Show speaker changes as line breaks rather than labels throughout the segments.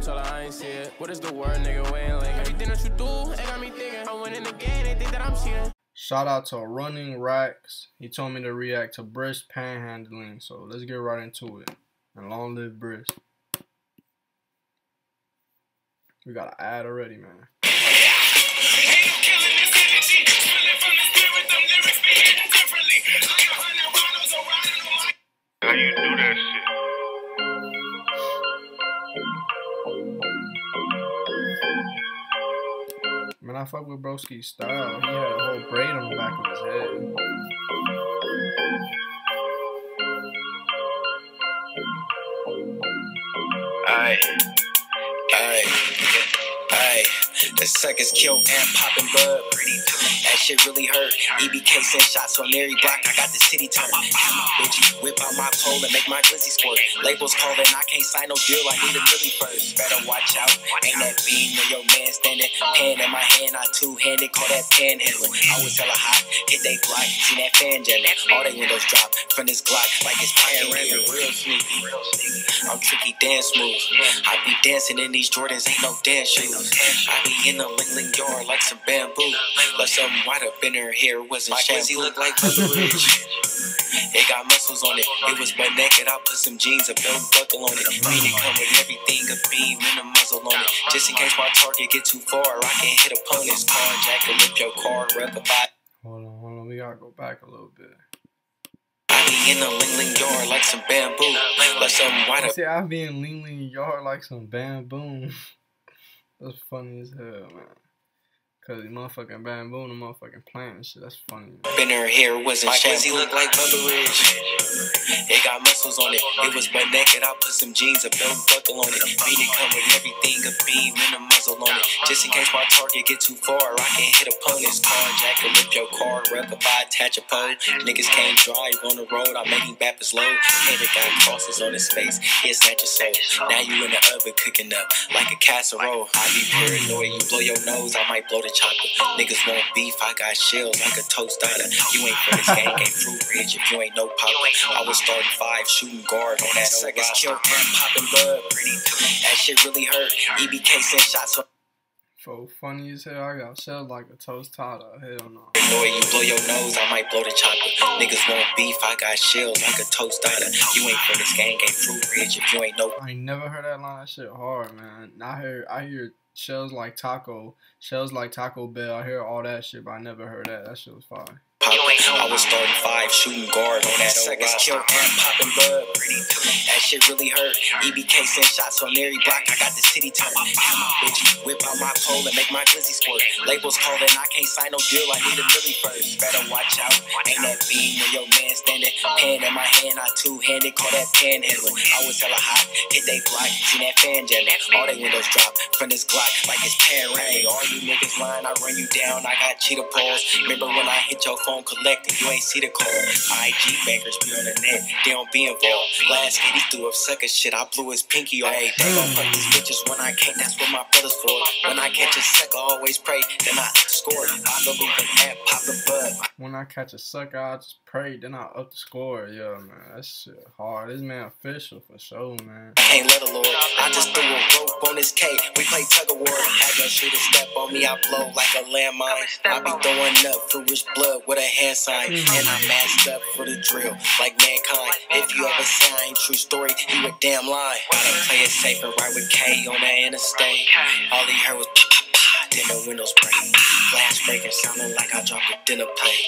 told her I ain't see it. What is the word, nigga? We ain't. Everything that you do, it got me thinking. I'm winning again, they think that I'm cheating.
Shout out to Running Racks. He told me to react to Bris panhandling. So let's get right into it. And long live Bris. We got an ad already, man. I fuck with Broski's style. He had a whole braid on the back of his head.
Aye. Aye. The suckers kill and poppin' bud. That shit really hurt. EBK send shots on every block. I got the city turn. Have my bitch whip out my pole and make my glizzy squirt. Labels calling, I can't sign no deal. I need a milli first. Better watch out. Ain't that beam when your man standing? Pen in my hand, I two handed. Call that panhandling. I was hella hot. Hit they block. See that fan jamming. All they windows drop from this Glock like it's panoramic. Real sneaky. I'm tricky, dance moves. I be dancing in these Jordans, ain't no dance shoes. I be in the Ling Ling yard like some bamboo. Left something white up in her hair, wasn't My shampoo. look like Bubba Ridge. It got muscles on it. It was butt naked. I put some jeans, a belt buckle on it. Mean it come with everything, a beam and a muzzle on it. Just in case my target get too far, I can hit opponents. Carjack and rip your car, wreck a body.
Hold on, hold on. We gotta go back a little bit.
I be in the Ling Ling yard like some bamboo. Left something white up
See, I be in Ling Ling yard like some bamboo. That's funny as hell, man. Cause the motherfucking bamboo and the motherfucking plant and shit. That's funny. Man.
in her hair wasn't shampoo. look like Bubba Ridge. It got muscles on it. It was butt naked. I put some jeans, a belt buckle on it. Mean it come with everything, a beam and a muzzle on it. Just in case my target get too far, I can hit opponents. Carjack and rip your car, wreck if I attach a pole. Niggas can't drive on the road. I'm making bappers low. Hater got crosses on his face. He'll snatch your soul. Now you in the oven cooking up like a casserole. I be paranoid. You blow your nose, I might blow the chocolate. Niggas want beef, I got shells like a toast starter. You ain't from this gang, ain't fruit rich if you ain't no pop. I was starting five, shooting guard on that suckers kill and popping blood. That shit really hurt. EBK send shots on.
So funny as hell. I got shelled like a toast tata. Hell no.
Annoy you blow your nose, I might blow the chocolate. Niggas want beef, I got shells like a toast starter. You ain't from this gang, ain't fruit rich if you ain't no
I ain't never heard that line. That shit hard, man. I hear, I hear shells like taco, shells like Taco Bell. I hear all that shit, but I never heard that. That shit was fire.
I was starting five, shooting guard on that suckers kill and popping blood. That shit really hurt. EBK send shots on every block. I got the city turn. Have my bitch whip out my pole and make my glizzy squirt. Labels calling, I can't sign no deal. I need a milli first. Better watch Pen in my hand, I two handed. Call that panhandling. I was hella hot. Hit they block. See that fan jamming. All they windows drop from this Glock like it's panoramic. All you niggas lying, I run you down. I got cheetah paws. Remember when I hit your phone collecting? You ain't see the call. IG bankers be on the net. They don't be involved. Last hit, he threw up sucker shit. I blew his pinky off. Hey, they gon' fuck these bitches when I can't. That's what my brother's for. When I catch a sucker, always pray. Then I score. I believe in that pop the bud.
When I catch a sucker, I just pray, then I up the score. Yeah, man, that shit hard. This man official for sure, man.
Can't let a lord. I just threw a rope on his K. We play tug of war. Had your shooter step on me, I blow like a landmine. I be throwing up foolish blood with a hand sign. And I masked up for the drill, like mankind. If you ever sign, true story, you a damn lie. Gotta play it safe and ride with K on that interstate. All he heard was the windows break. Flash breaking, sounding like I dropped a dinner plate.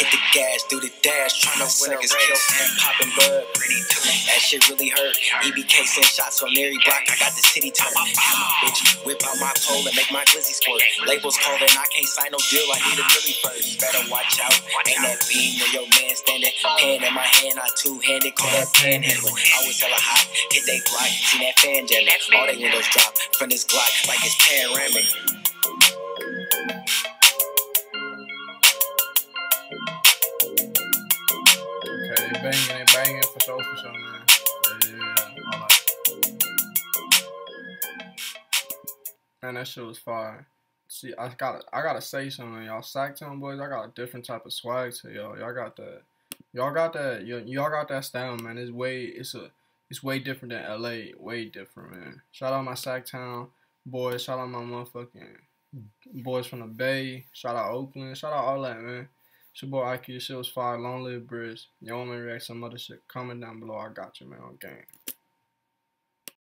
Hit the gas, do the dash, trying tryna win a race. And popping bud. That shit really hurt. EBK send shots on every block. I got the city turn. Have my bitch whip out my pole and make my glizzy squirt. Labels calling, I can't sign no deal. I need a milli first. Better watch out. Ain't that beam when your man standing? Pen in my hand, I two handed. Call that was hella hot. Hit they block. See that fan jamming. All they windows drop from this Glock like it's panoramic.
They banging, they banging for sure, for sure, man. Yeah. Man, that shit was fire. See, I gotta, I gotta say something, y'all. Sacktown boys, I got a different type of swag to y'all. Y'all got that, y'all got that, y'all got that style, man. It's way, it's a, it's way different than LA. Way different, man. Shout out my Sacktown boys. Shout out my motherfucking boys from the Bay. Shout out Oakland. Shout out all that, man. It's your boy Ike. This shit was fire. Long live Bris. Y'all want me to react some other shit? Comment down below. I got you, man. On game.